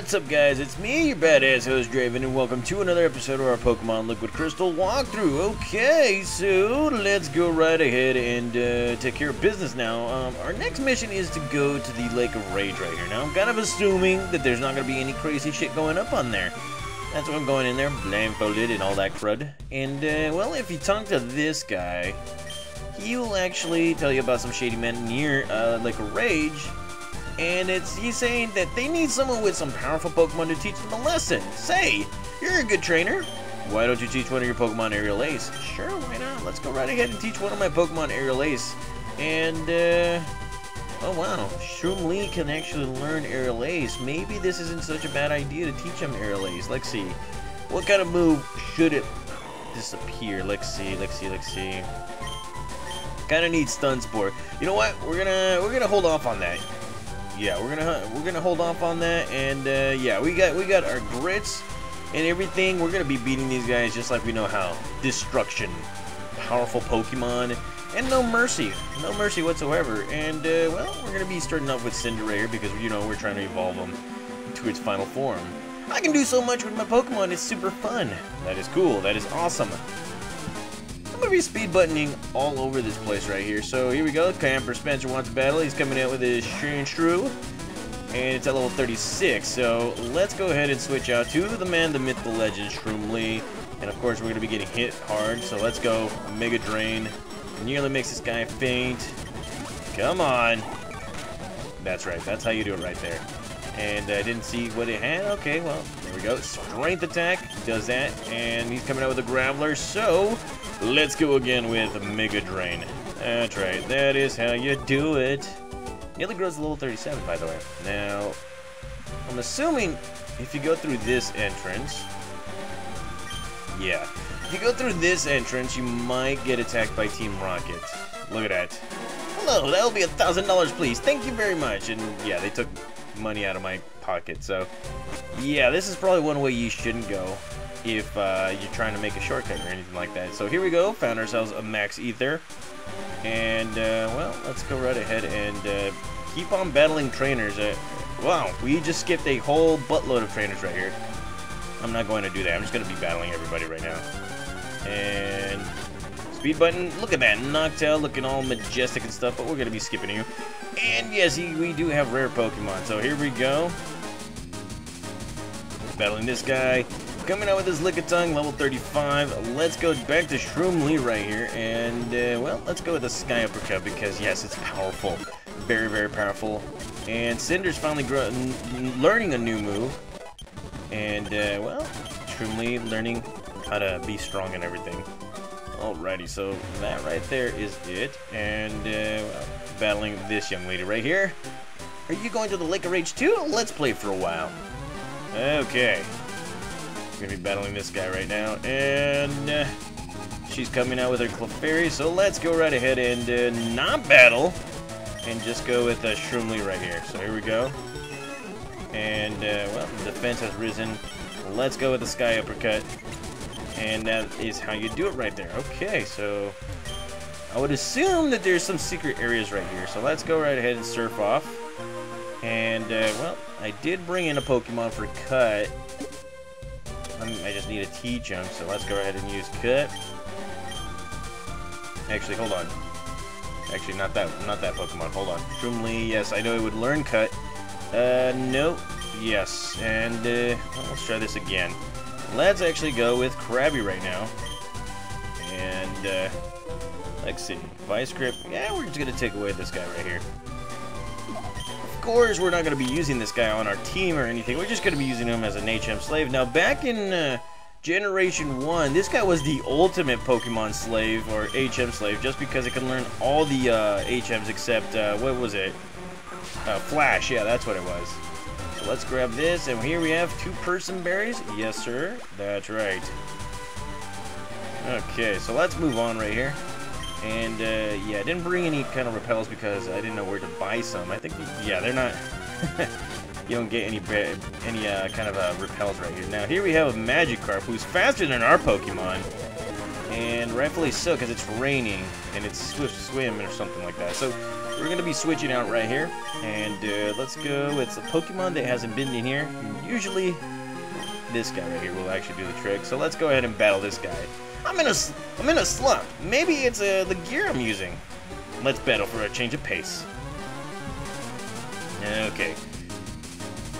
What's up, guys? It's me, your badass host, Draven, and welcome to another episode of our Pokemon Liquid Crystal walkthrough. Okay, so let's go right ahead and uh, take care of business now. Um, our next mission is to go to the Lake of Rage right here. Now, I'm kind of assuming that there's not going to be any crazy shit going up on there. That's why I'm going in there, blindfolded and all that crud. And, uh, well, if you talk to this guy, he will actually tell you about some shady men near uh, Lake of Rage and it's he's saying that they need someone with some powerful Pokemon to teach them a lesson. Say, you're a good trainer. Why don't you teach one of your Pokemon Aerial Ace? Sure, why not? Let's go right ahead and teach one of my Pokemon Aerial Ace. And, uh, oh wow, Shroomly can actually learn Aerial Ace. Maybe this isn't such a bad idea to teach him Aerial Ace. Let's see. What kind of move should it disappear? Let's see, let's see, let's see. Kind of need Stun Spore. You know what? We're gonna we're gonna hold off on that yeah, we're gonna we're gonna hold off on that, and uh, yeah, we got we got our grits and everything. We're gonna be beating these guys just like we know how. Destruction, powerful Pokemon, and no mercy, no mercy whatsoever. And uh, well, we're gonna be starting off with Cinderace because you know we're trying to evolve them to its final form. I can do so much with my Pokemon. It's super fun. That is cool. That is awesome. I'm gonna be speed buttoning all over this place right here. So here we go. Camper Spencer wants battle. He's coming out with his Shrewsbury. And it's at level 36. So let's go ahead and switch out to the man, the myth, the legend, Shroomly. And of course, we're gonna be getting hit hard. So let's go. Mega Drain. Nearly makes this guy faint. Come on. That's right. That's how you do it right there. And I didn't see what it had. Okay, well, there we go. Strength attack does that. And he's coming out with a Graveler. So Let's go again with Mega Drain. That's right, that is how you do it. Nearly grows to level 37, by the way. Now, I'm assuming if you go through this entrance, yeah, if you go through this entrance, you might get attacked by Team Rocket. Look at that. Hello, that'll be a thousand dollars, please. Thank you very much. And yeah, they took money out of my pocket, so yeah, this is probably one way you shouldn't go if uh, you're trying to make a shortcut or anything like that. So here we go, found ourselves a max ether. And, uh, well, let's go right ahead and uh, keep on battling trainers. Uh, wow, we just skipped a whole buttload of trainers right here. I'm not going to do that. I'm just going to be battling everybody right now. And speed button, look at that. Noctowl looking all majestic and stuff, but we're going to be skipping you. And yes, we do have rare Pokemon. So here we go. Battling this guy. Coming out with his Lickitung, level 35. Let's go back to Shroomly right here. And, uh, well, let's go with the Sky Uppercut because, yes, it's powerful. Very, very powerful. And Cinder's finally learning a new move. And, uh, well, Shroomly learning how to be strong and everything. Alrighty, so that right there is it. And, uh, well, battling this young lady right here. Are you going to the Lake of Rage too? Let's play for a while. Okay, gonna be battling this guy right now, and uh, she's coming out with her Clefairy, so let's go right ahead and uh, not battle, and just go with uh, Shroomly right here. So here we go, and uh, well, defense has risen. Let's go with the Sky Uppercut, and that is how you do it right there. Okay, so I would assume that there's some secret areas right here, so let's go right ahead and surf off. And, uh, well, I did bring in a Pokemon for Cut, I just need teach him, so let's go ahead and use cut. Actually, hold on. Actually, not that, not that Pokemon. Hold on. Shroomly, yes, I know it would learn cut. Uh, nope. Yes, and, uh, let's try this again. Let's actually go with Krabby right now. And, uh, let's see. Vice Grip. Yeah, we're just gonna take away this guy right here Of course, we're not going to be using this guy on our team or anything. We're just going to be using him as an HM slave. Now, back in uh, Generation 1, this guy was the ultimate Pokemon slave, or HM slave, just because it can learn all the uh, HMs except, uh, what was it? Uh, Flash, yeah, that's what it was. So let's grab this, and here we have two Persim berries. Yes, sir. That's right. Okay, so let's move on right here. And, uh, yeah, I didn't bring any kind of repels because I didn't know where to buy some. I think, yeah, they're not... you don't get any any uh, kind of uh, repels right here. Now, here we have a Magikarp who's faster than our Pokemon. And rightfully so, because it's raining, and it's Swift Swim or something like that. So we're going to be switching out right here. And uh, let's go. It's a Pokemon that hasn't been in here. Usually, this guy right here will actually do the trick. So let's go ahead and battle this guy. I'm in a, I'm in a slump. Maybe it's uh, the gear I'm using. Let's battle for a change of pace. Okay.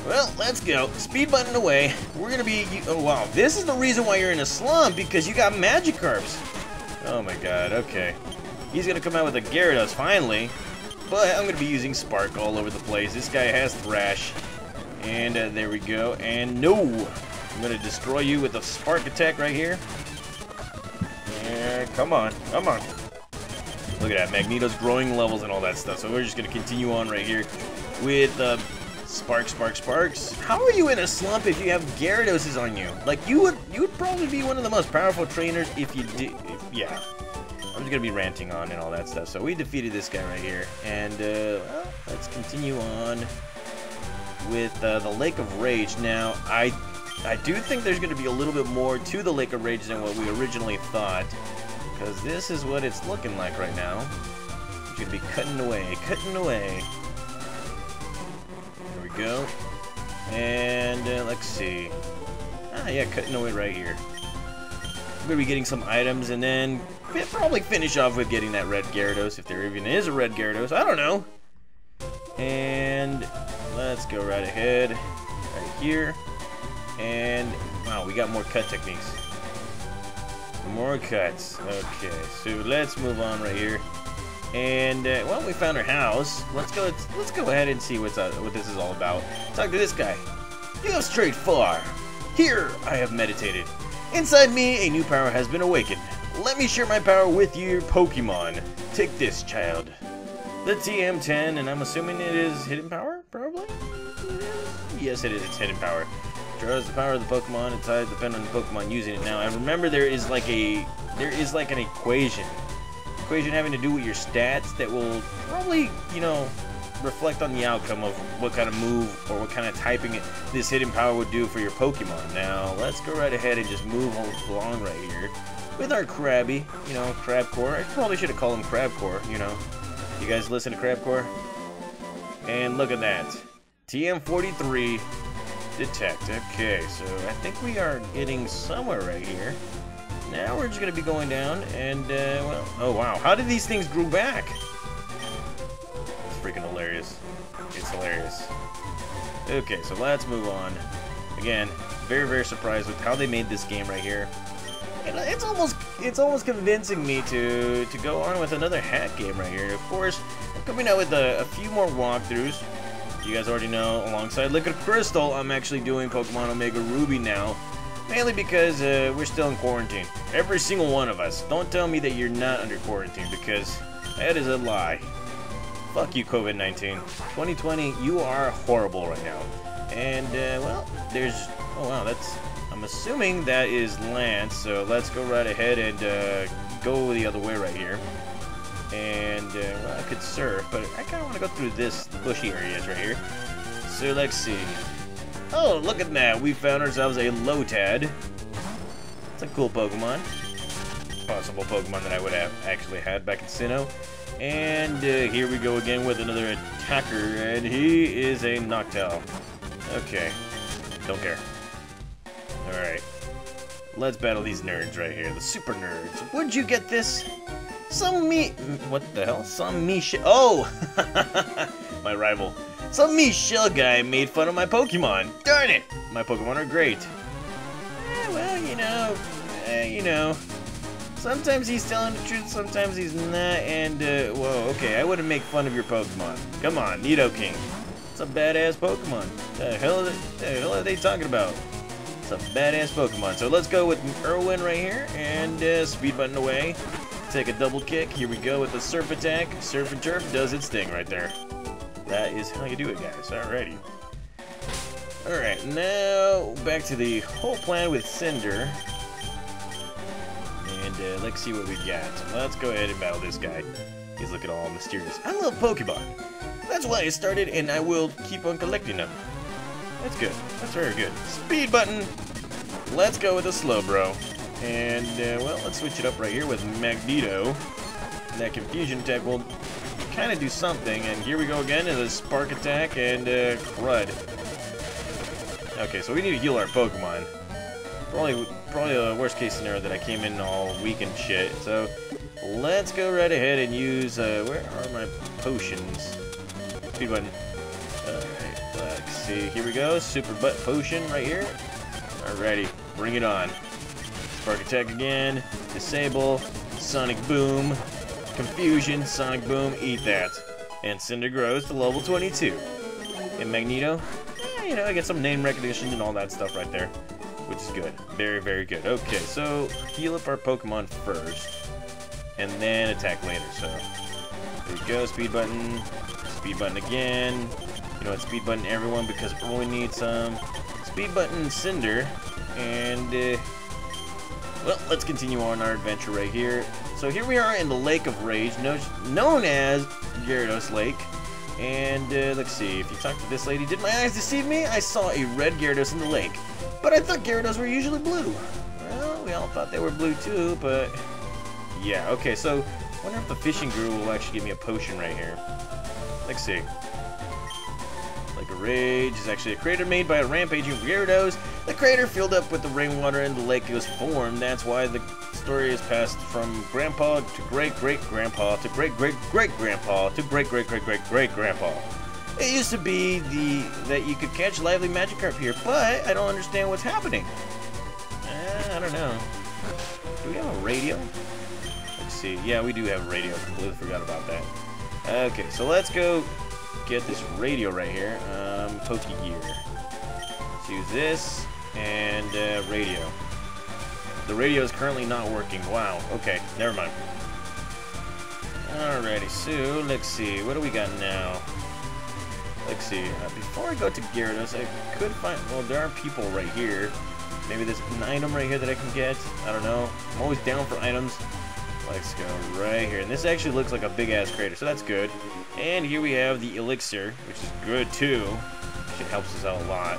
Well, let's go. Speed button away. We're gonna be. Oh wow, this is the reason why you're in a slump because you got Magikarps. Oh my god. Okay. He's gonna come out with a Gyarados finally, but I'm gonna be using Spark all over the place. This guy has Thrash, and uh, there we go. And no, I'm gonna destroy you with a Spark attack right here. Yeah, come on, come on. Look at that, Magneto's growing levels and all that stuff. So we're just gonna continue on right here with uh, Spark, Spark, Sparks. How are you in a slump if you have Gyaradoses on you? Like you would, you would probably be one of the most powerful trainers if you did. Yeah, I'm just gonna be ranting on and all that stuff. So we defeated this guy right here, and uh, well, let's continue on with uh, the Lake of Rage. Now, I, I do think there's gonna be a little bit more to the Lake of Rage than what we originally thought, because this is what it's looking like right now. It's gonna be cutting away, cutting away There we go. And uh, let's see. Ah, yeah, cutting away right here. We're gonna be getting some items and then probably finish off with getting that red Gyarados, if there even is a red Gyarados. I don't know. And let's go right ahead, right here. And wow, we got more cut techniques. More cuts. Okay, so let's move on right here. And uh, well, we found her house. Let's go. Let's, let's go ahead and see what's uh, what this is all about. Talk to this guy. You have strayed far. Here I have meditated. Inside me, a new power has been awakened. Let me share my power with your Pokemon. Take this, child. The TM10, and I'm assuming it is hidden power, probably? Yes, it is. It's hidden power. Draws the power of the Pokemon inside, depend on the Pokemon using it. Now, I remember there is like a there is like an equation equation having to do with your stats that will probably, you know, reflect on the outcome of what kind of move or what kind of typing it, this hidden power would do for your Pokemon. Now, let's go right ahead and just move along right here with our Krabby, you know, Crabcore. I probably should have called him Crabcore, you know. You guys listen to Crabcore? And look at that. TM43 detect. Okay, so I think we are getting somewhere right here. Now we're just going to be going down, and, uh, well, oh wow, how did these things grow back? It's freaking hilarious. It's hilarious. Okay, so let's move on. Again, very, very surprised with how they made this game right here. It's almost it's almost convincing me to to go on with another hat game right here. Of course, I'm coming out with a, a few more walkthroughs. You guys already know, alongside Liquid Crystal, I'm actually doing Pokemon Omega Ruby now. Mainly because uh, we're still in quarantine. Every single one of us. Don't tell me that you're not under quarantine because that is a lie. Fuck you, COVID-19. 2020, you are horrible right now. And, uh, well, there's... Oh, wow, that's... I'm assuming that is Lance, so let's go right ahead and uh, go the other way right here. And, uh, well, I could surf, but I kind of want to go through this bushy areas right here. So let's see. Oh, look at that. We found ourselves a Lotad. It's a cool Pokemon. Possible Pokemon that I would have actually had back in Sinnoh. And uh, here we go again with another attacker, and he is a Noctowl. Okay. Don't care. Alright. Let's battle these nerds right here, the super nerds. Would you get this? Some me... What the hell? Some me Oh! My rival. Some Michelle guy made fun of my Pokemon. Darn it! My Pokemon are great. Eh, well, you know, eh, you know. Sometimes he's telling the truth, sometimes he's not, and, uh, whoa, okay, I wouldn't make fun of your Pokemon. Come on, Nidoking. It's a badass Pokemon. The hell, the hell are they talking about? A badass Pokemon. So let's go with Irwin right here, and uh, speed button away. Take a double kick. Here we go with the Surf Attack. Surf and Turf does its thing right there. That is how you do it, guys. Alrighty. Alright, now back to the whole plan with Cinder. And uh, let's see what we've got. Let's go ahead and battle this guy. He's looking all mysterious. I love Pokemon. That's why I started, and I will keep on collecting them. That's good. That's very good. Speed button. Let's go with a Slowbro. And, uh, well, let's switch it up right here with Magneto. And that confusion attack will kind of do something. And here we go again, is a Spark Attack and uh, Crud. Okay, so we need to heal our Pokemon. Probably, probably a worst case scenario that I came in all weak and shit. So let's go right ahead and use, uh, where are my potions? Speed button. See. Here we go. Super butt potion right here. Alrighty, bring it on. Spark attack again. Disable. Sonic boom. Confusion. Sonic boom. Eat that. And Cinder grows to level 22. And Magneto, eh, you know, I get some name recognition and all that stuff right there. Which is good. Very, very good. Okay, so heal up our Pokemon first. And then attack later, so... Here we go, speed button. Speed button again. You know speed button everyone because we need some speed button Cinder. And, uh, well, let's continue on our adventure right here. So here we are in the Lake of Rage, known as Gyarados Lake. And uh, let's see, if you talk to this lady, did my eyes deceive me? I saw a red Gyarados in the lake. But I thought Gyarados were usually blue. Well, we all thought they were blue too, but... Yeah, okay, so I wonder if the fishing guru will actually give me a potion right here. Let's see. Rage is actually a crater made by a rampaging Gyarados. The crater filled up with the rainwater and the lake was formed. That's why the story is passed from grandpa to great-great-grandpa to great-great-great-grandpa to great-great-great-great-great-grandpa. It used to be the that you could catch lively Magikarp here, but I don't understand what's happening. Uh, I don't know. Do we have a radio? Let's see. Yeah, we do have a radio. Completely forgot about that. Okay, so let's go get this radio right here. Um, Pokegear. Let's use this and uh, radio. The radio is currently not working. Wow. Okay, never mind. Alrighty, so let's see. What do we got now? Let's see. Uh, before I go to Gyarados, I could find... Well, there are people right here. Maybe there's an item right here that I can get. I don't know. I'm always down for items. Let's go right here. And this actually looks like a big-ass crater, so that's good. And here we have the elixir, which is good too. It helps us out a lot.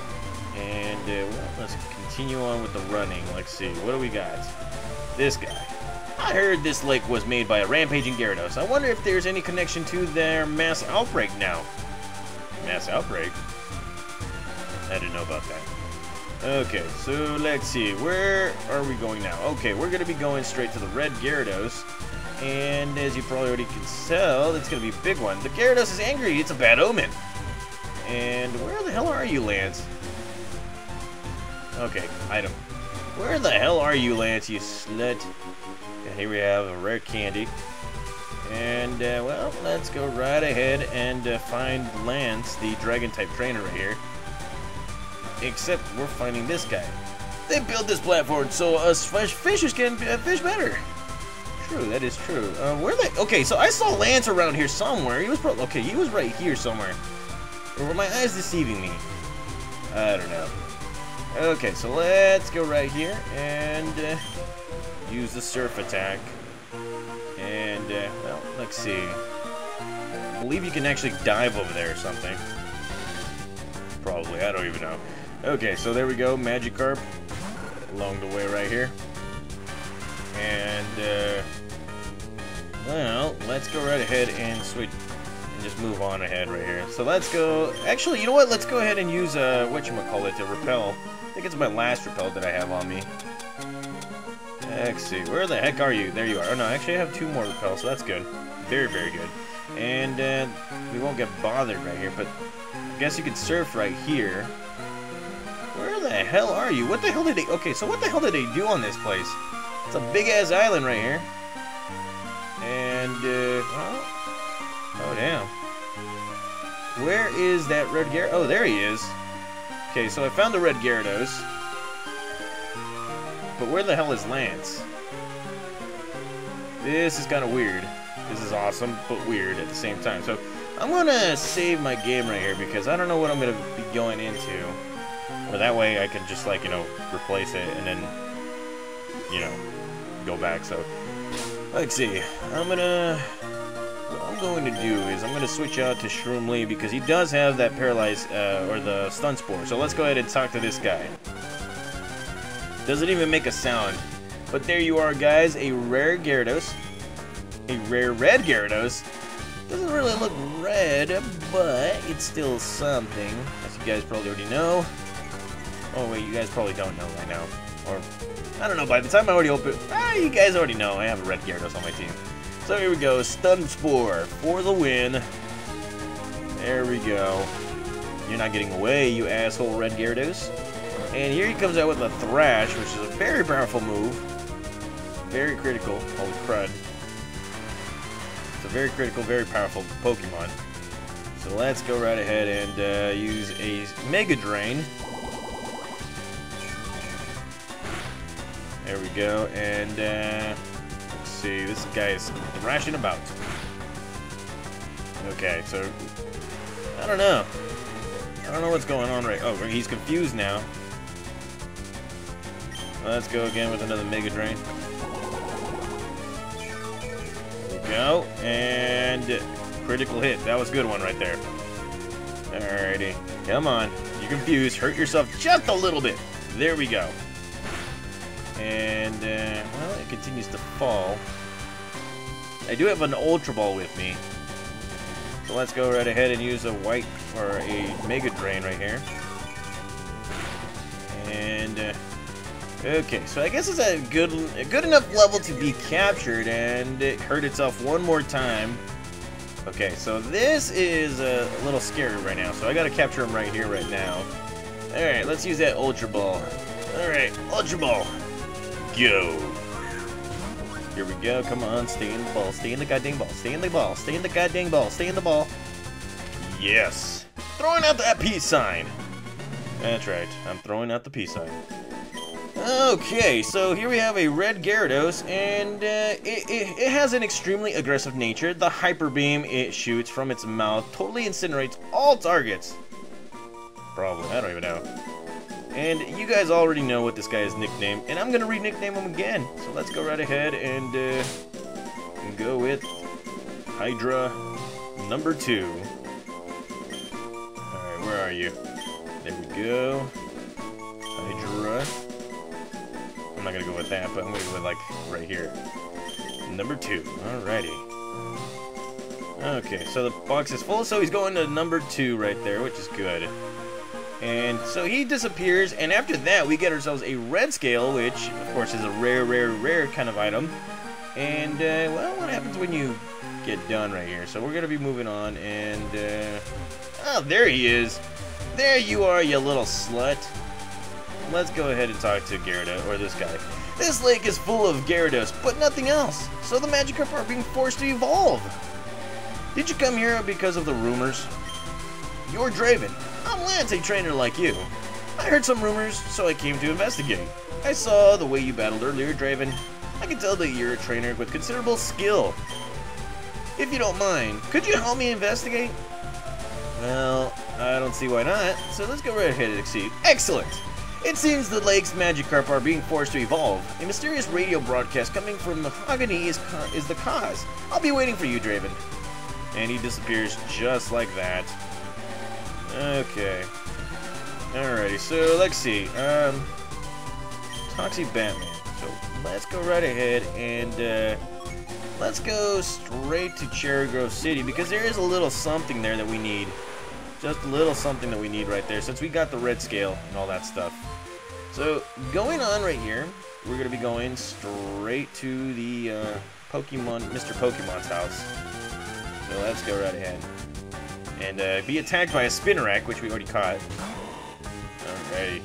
And uh, well, let's continue on with the running. Let's see. What do we got? This guy. I heard this lake was made by a rampaging Gyarados. I wonder if there's any connection to their mass outbreak now. Mass outbreak? I didn't know about that. Okay, so let's see. Where are we going now? Okay, we're going to be going straight to the red Gyarados. And as you probably already can tell, it's going to be a big one. The Gyarados is angry. It's a bad omen. And where the hell are you, Lance? Okay, item. Where the hell are you, Lance, you slut? And here we have a rare candy. And, uh, well, let's go right ahead and uh, find Lance, the Dragon-type trainer right here. Except we're finding this guy. They built this platform so us fishers can uh, fish better. True, that is true. Uh, where they? Okay, so I saw Lance around here somewhere. He was probably okay. He was right here somewhere. Or were my eyes deceiving me? I don't know. Okay, so let's go right here and uh, use the surf attack. And uh, well, let's see. I believe you can actually dive over there or something. Probably, I don't even know. Okay, so there we go, Magikarp along the way right here. And, uh, well, let's go right ahead and switch and just move on ahead right here. So let's go, actually, you know what, let's go ahead and use, uh, whatchamacallit, a repel. I think it's my last repel that I have on me. Let's see, where the heck are you? There you are. Oh no, actually I have two more repels, so that's good. Very, very good. And, uh, we won't get bothered right here, but I guess you could surf right here. Hell are you? What the hell did they... Okay, so what the hell did they do on this place? It's a big-ass island right here. And, uh... Oh, oh damn. Where is that red Gyarados? Oh, there he is. Okay, so I found the red Gyarados. But where the hell is Lance? This is kind of weird. This is awesome, but weird at the same time. So, I'm gonna save my game right here because I don't know what I'm gonna be going into. Or that way I can just like, you know, replace it and then, you know, go back. So, let's see. I'm gonna, what I'm going to do is I'm gonna switch out to Shroomly because he does have that paralyzed, uh, or the stun spore. So let's go ahead and talk to this guy. Doesn't even make a sound. But there you are, guys. A rare Gyarados. A rare red Gyarados. Doesn't really look red, but it's still something. As you guys probably already know. Oh, wait, you guys probably don't know right now. Or, I don't know, by the time I already open... Ah, you guys already know I have a red Gyarados on my team. So here we go, Stun Spore for the win. There we go. You're not getting away, you asshole red Gyarados. And here he comes out with a Thrash, which is a very powerful move. Very critical. Holy crud. It's a very critical, very powerful Pokemon. So let's go right ahead and uh, use a Mega Drain. There we go, and uh, let's see, this guy is thrashing about. Okay, so, I don't know. I don't know what's going on right, oh, he's confused now. Let's go again with another Mega Drain. There we go, and critical hit. That was a good one right there. Alrighty, come on. You're confused, hurt yourself just a little bit. There we go. And, uh, well, it continues to fall. I do have an Ultra Ball with me. So let's go right ahead and use a white, or a Mega Drain right here. And, uh, okay, so I guess it's a good, a good enough level to be captured, and it hurt itself one more time. Okay, so this is a little scary right now, so I gotta capture him right here, right now. Alright, let's use that Ultra Ball. Alright, Ultra Ball. Go. Here we go. Come on. Stay in the ball. Stay in the goddamn ball. Stay in the ball. Stay in the goddamn ball. Stay in the ball. Yes. Throwing out that peace sign. That's right. I'm throwing out the peace sign. Okay, so here we have a red Gyarados, and uh, it, it, it, has an extremely aggressive nature. The Hyper Beam it shoots from its mouth totally incinerates all targets. Probably. I don't even know. And you guys already know what this guy is nicknamed, and I'm to re-nickname him again. So let's go right ahead and, uh, go with Hydra number two. Alright, where are you? There we go. Hydra. I'm not to go with that, but I'm to go with, like, right here. Number two. Alrighty. Okay, so the box is full, so he's going to number two right there, which is good. And so he disappears, and after that, we get ourselves a red scale, which, of course, is a rare, rare, rare kind of item. And, uh, well, what happens when you get done right here? So we're going to be moving on, and, uh, oh, there he is. There you are, you little slut. Let's go ahead and talk to Gyarados, or this guy. This lake is full of Gyarados, but nothing else. So the Magikarp are being forced to evolve. Did you come here because of the rumors? You're Draven. I'm Lance, a trainer like you. I heard some rumors, so I came to investigate. I saw the way you battled earlier, Draven. I can tell that you're a trainer with considerable skill. If you don't mind, could you help me investigate? Well, I don't see why not, so let's go right ahead and exceed. Excellent! It seems the lake's Magikarp are being forced to evolve. A mysterious radio broadcast coming from Mahogany is, is the cause. I'll be waiting for you, Draven. And he disappears just like that. Okay. Alrighty, so let's see. Um, Toxic Batman. So let's go right ahead and uh, let's go straight to Cherry Grove City because there is a little something there that we need. Just a little something that we need right there since we got the red scale and all that stuff. So going on right here, we're going to be going straight to the uh, Pokemon, Mr. Pokemon's house. So let's go right ahead and uh, be attacked by a Spinarak, which we already caught. Alrighty.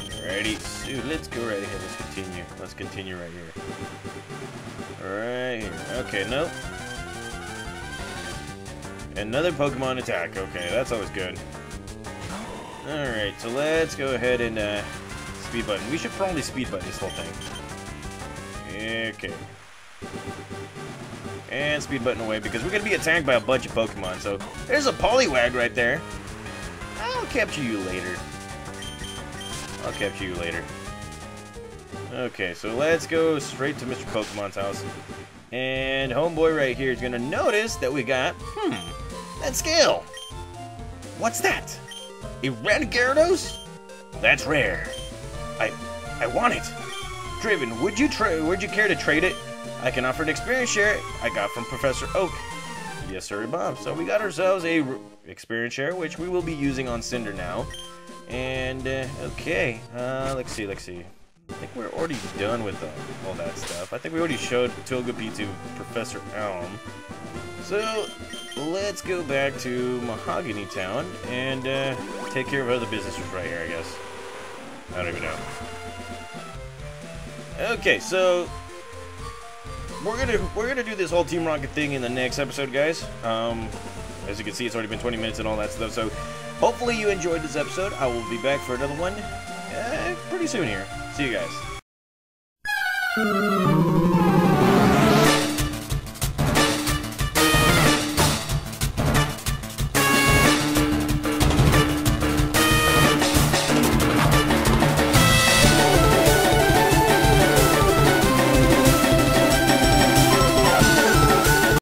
Alrighty, so let's go right ahead. Let's continue. Let's continue right here. Right here. Okay, nope. Another Pokemon attack. Okay, that's always good. Alright, so let's go ahead and uh, speed button. We should probably speed button this whole thing. Okay and speed button away because we're going to be attacked by a bunch of Pokemon. So there's a Poliwag right there. I'll capture you later. I'll capture you later. Okay, so let's go straight to Mr. Pokemon's house. And Homeboy right here is going to notice that we got, hmm, that scale. What's that? A red Gyarados? That's rare. I I want it. Draven, would you tra would you care to trade it? I can offer an experience share I got from Professor Oak. Yes, sir, Bob. So we got ourselves a experience share, which we will be using on Cinder now. And, uh, okay, uh, let's see, let's see. I think we're already done with uh, all that stuff. I think we already showed Togepi to Professor Elm. So, let's go back to Mahogany Town and uh, take care of other businesses right here, I guess. I don't even know. Okay, so we're gonna we're gonna do this whole Team Rocket thing in the next episode, guys. Um, as you can see, it's already been 20 minutes and all that stuff. So hopefully you enjoyed this episode. I will be back for another one uh, pretty soon here. See you guys.